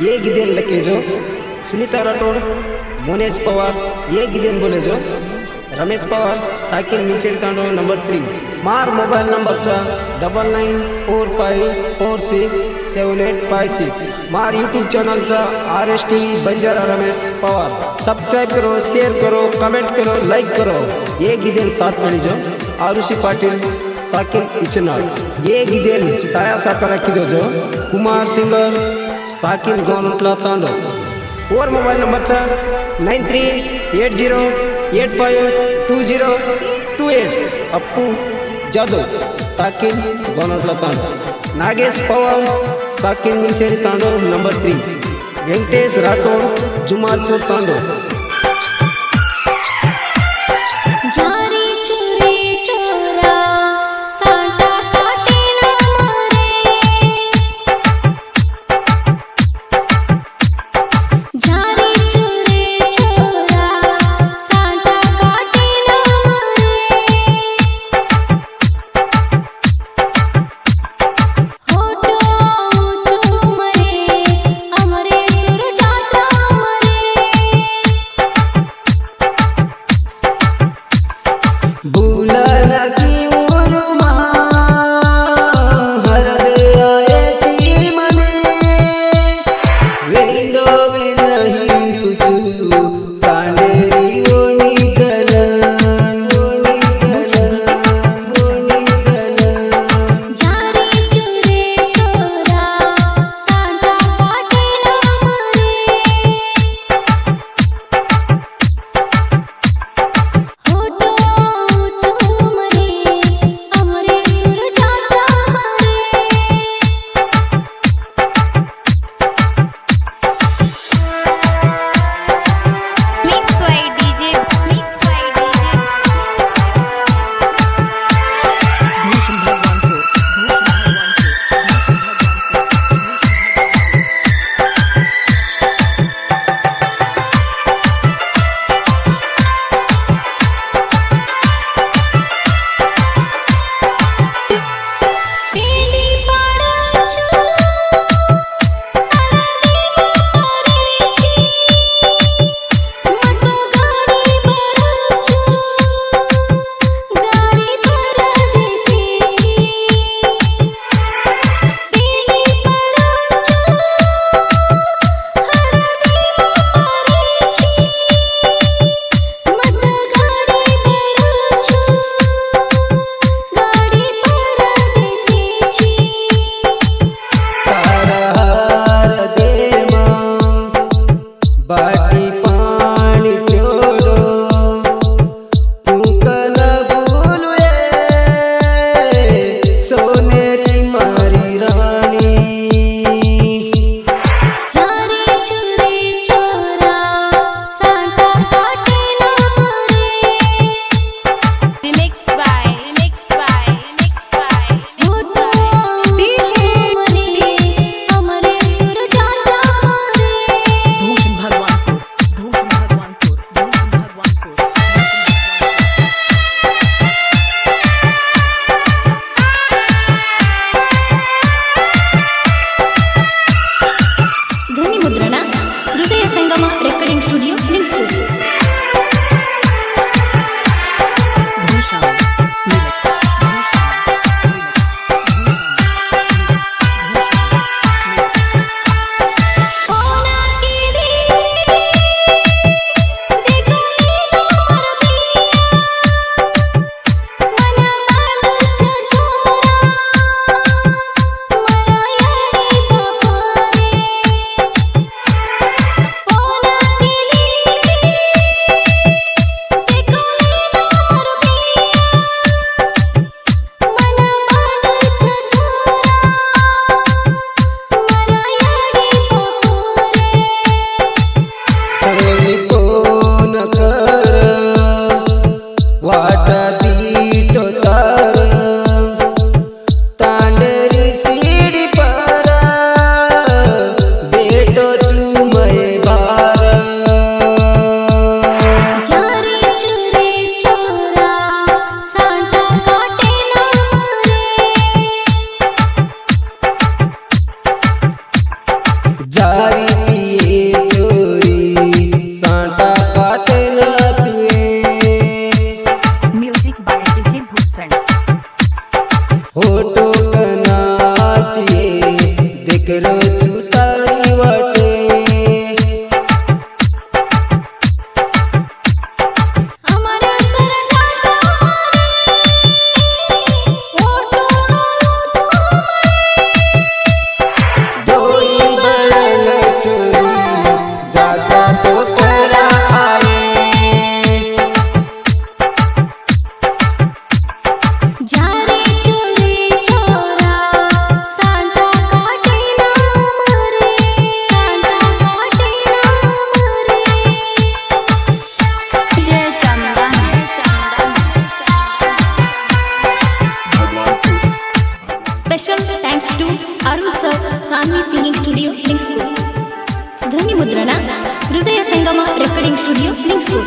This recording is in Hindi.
ये गिदेन लकेजो सुनीता राठोड मोनेश पवार ये गिदेन बोले जो रमेश पवार साकिन मिचेल तांडो नंबर थ्री मार मोबाइल नंबर चा double nine four five four six seven eight five six मार यूट्यूब चैनल चा R S T Banjara Ramesh Pawar subscribe करो शेयर करो कमेंट करो लाइक करो ये गिदेन साथ जो आरुषि पाटिल साकिन इचनाल ये गिदेन साया साकार जो कुमार सिंगर సాకిన్ గోన్ ఉంట్లోతాండు or mobile number sir nine three eight zero eight five two zero two eight. Appu Jadhav. సాకిన్ గోన్ ఉంట్లోతాండు నాగేష్ పవన్ సాకిన్ చేరి తాండో number three. Venkatesh Rathod Jumalpur తాండో special thanks to Arun sir Sanvi singing studio links ಧ್ವನಿ ಮುದ್ರಣ ಹೃದಯ ಸಂಗಮ ರೆಕಾರ್ಡಿಂಗ್ ಸ್ಟುಡಿಯೋ ಲಿಂಕ್ಸ್ಪುರ್